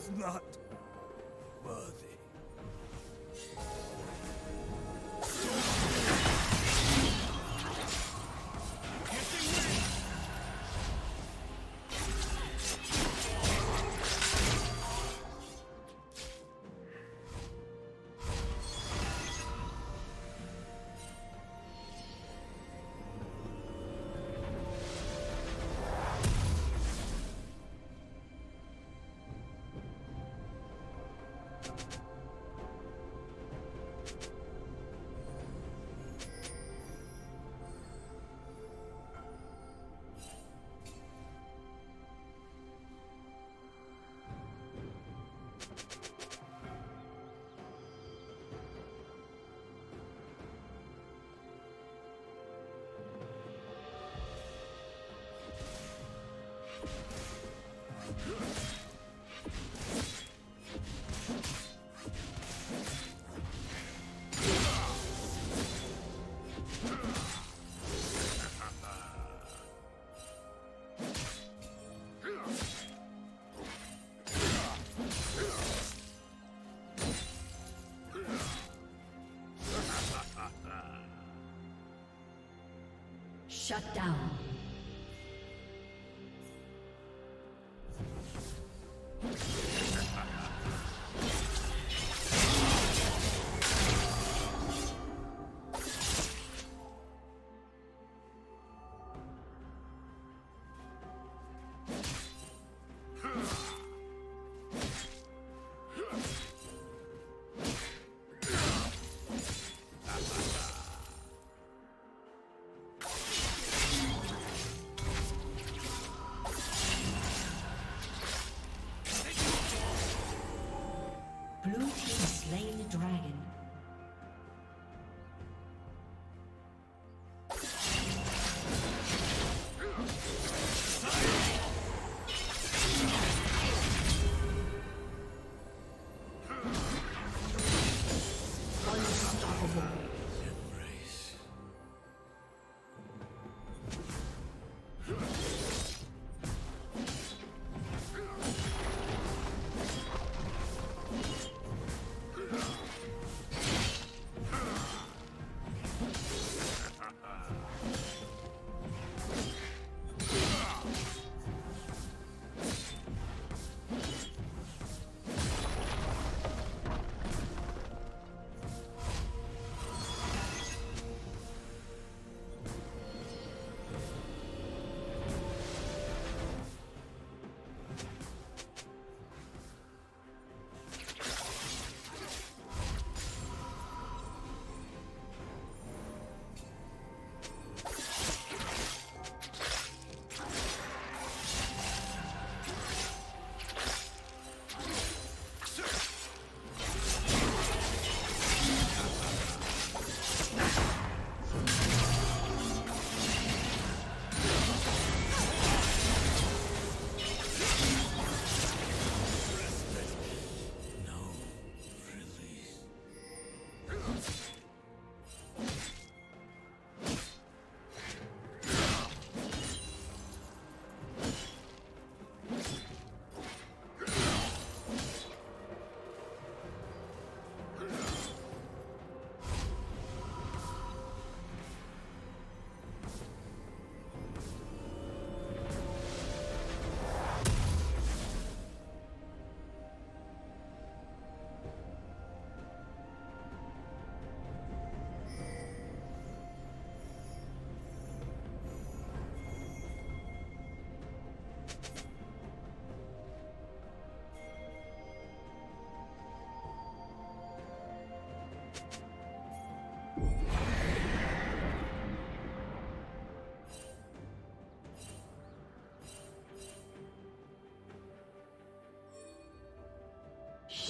Was not worthy. Shut down.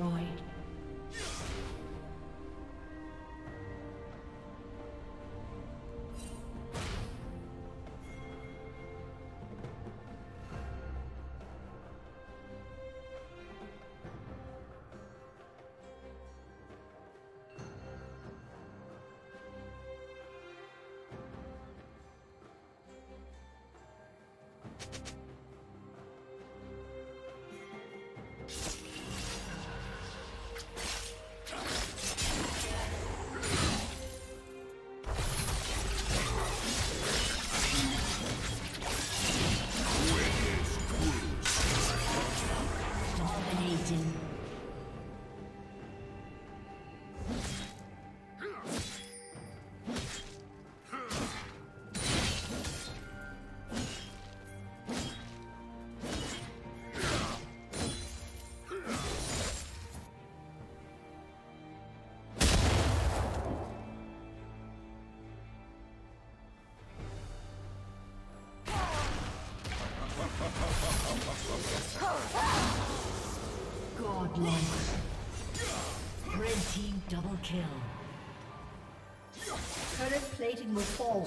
Destroyed. Plating will fall